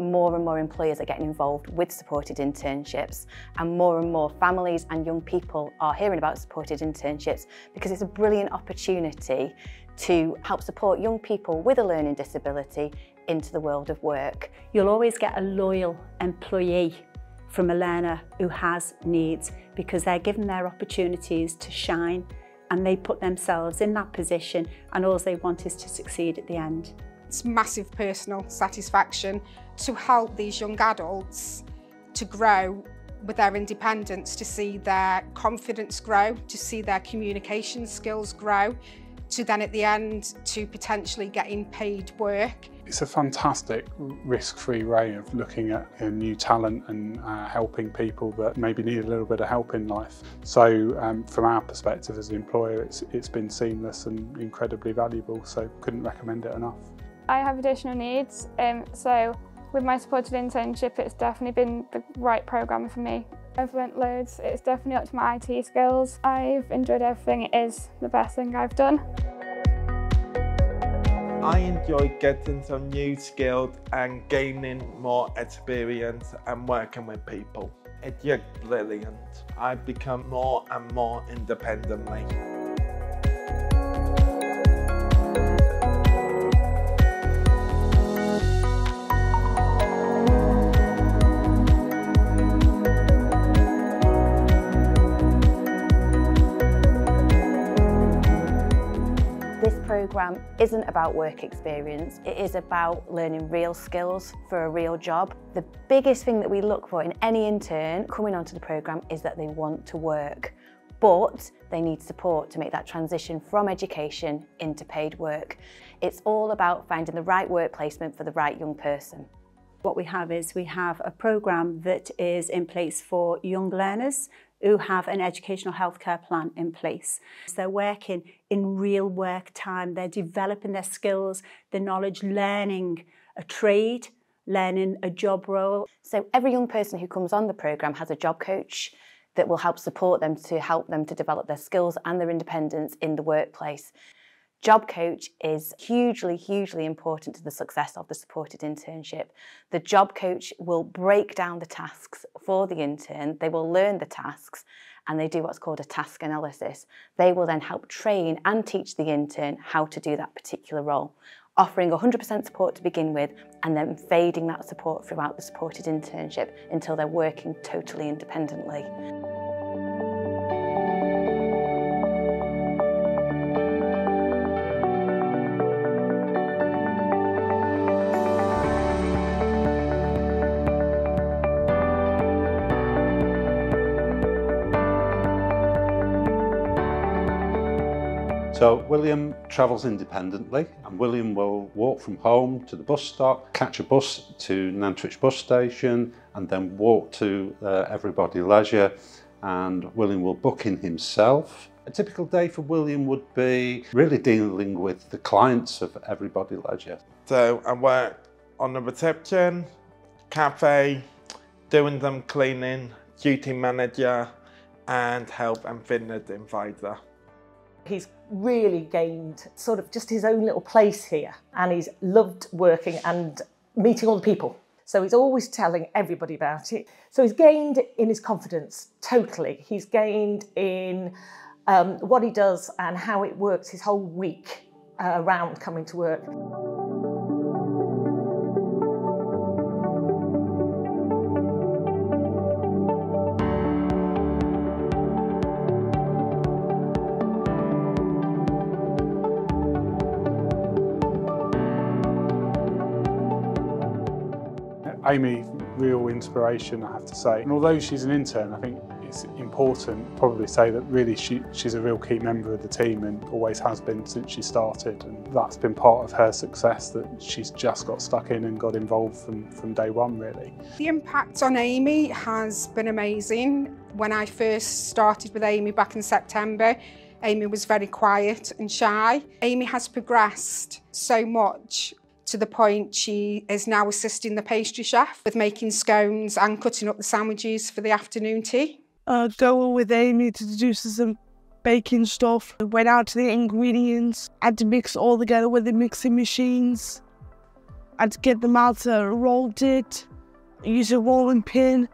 More and more employers are getting involved with supported internships and more and more families and young people are hearing about supported internships because it's a brilliant opportunity to help support young people with a learning disability into the world of work. You'll always get a loyal employee from a learner who has needs because they're given their opportunities to shine and they put themselves in that position and all they want is to succeed at the end. It's massive personal satisfaction to help these young adults to grow with their independence, to see their confidence grow, to see their communication skills grow, to then at the end to potentially getting paid work. It's a fantastic risk-free way of looking at new talent and uh, helping people that maybe need a little bit of help in life. So um, from our perspective as an employer, it's, it's been seamless and incredibly valuable, so couldn't recommend it enough. I have additional needs, um, so with my supported internship, it's definitely been the right programme for me. I've learnt loads, it's definitely up to my IT skills. I've enjoyed everything, it is the best thing I've done. I enjoy getting some new skills and gaining more experience and working with people. It's just brilliant. I've become more and more independently. Programme isn't about work experience, it is about learning real skills for a real job. The biggest thing that we look for in any intern coming onto the programme is that they want to work, but they need support to make that transition from education into paid work. It's all about finding the right work placement for the right young person. What we have is we have a programme that is in place for young learners who have an educational healthcare plan in place. So they're working in real work time, they're developing their skills, their knowledge, learning a trade, learning a job role. So every young person who comes on the programme has a job coach that will help support them to help them to develop their skills and their independence in the workplace. Job coach is hugely, hugely important to the success of the supported internship. The job coach will break down the tasks for the intern, they will learn the tasks, and they do what's called a task analysis. They will then help train and teach the intern how to do that particular role, offering 100% support to begin with, and then fading that support throughout the supported internship until they're working totally independently. So William travels independently and William will walk from home to the bus stop, catch a bus to Nantwich bus station and then walk to uh, Everybody Leisure and William will book in himself. A typical day for William would be really dealing with the clients of Everybody Leisure. So I work on the reception, cafe, doing some cleaning, duty manager and health and fitness advisor. He's really gained sort of just his own little place here and he's loved working and meeting all the people. So he's always telling everybody about it. So he's gained in his confidence totally. He's gained in um, what he does and how it works his whole week uh, around coming to work. Amy, real inspiration, I have to say. And although she's an intern, I think it's important probably say that really she, she's a real key member of the team and always has been since she started. And that's been part of her success that she's just got stuck in and got involved from, from day one, really. The impact on Amy has been amazing. When I first started with Amy back in September, Amy was very quiet and shy. Amy has progressed so much to the point she is now assisting the pastry chef with making scones and cutting up the sandwiches for the afternoon tea. Uh, going with Amy to do some baking stuff. Went out to the ingredients, had to mix all together with the mixing machines. I'd get them out to roll it, use a rolling pin,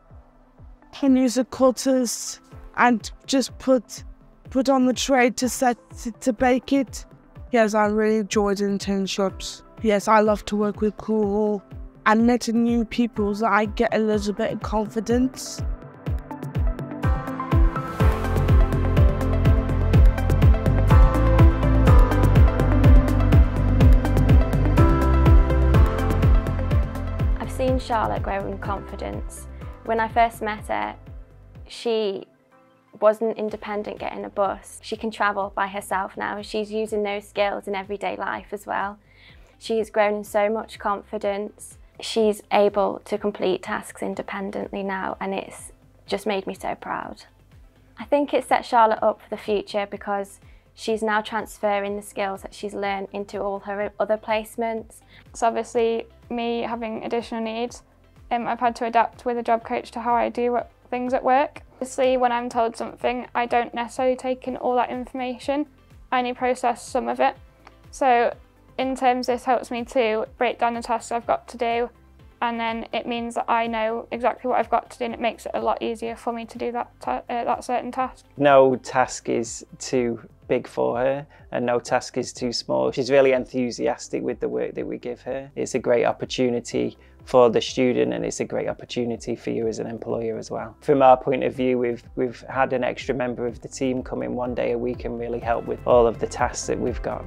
and use a cutters, and just put put on the tray to set to bake it. Yes, I really enjoyed internships. Yes, I love to work with cool and meeting new people so I get a little bit of confidence. I've seen Charlotte grow in confidence. When I first met her, she wasn't independent getting a bus. She can travel by herself now she's using those skills in everyday life as well. She's grown in so much confidence. She's able to complete tasks independently now and it's just made me so proud. I think it set Charlotte up for the future because she's now transferring the skills that she's learned into all her other placements. So obviously me having additional needs, um, I've had to adapt with a job coach to how I do things at work. Obviously when I'm told something, I don't necessarily take in all that information. I only process some of it. So in terms this helps me to break down the tasks I've got to do and then it means that I know exactly what I've got to do and it makes it a lot easier for me to do that, uh, that certain task. No task is too big for her and no task is too small. She's really enthusiastic with the work that we give her. It's a great opportunity for the student and it's a great opportunity for you as an employer as well. From our point of view, we've, we've had an extra member of the team come in one day a week and really help with all of the tasks that we've got.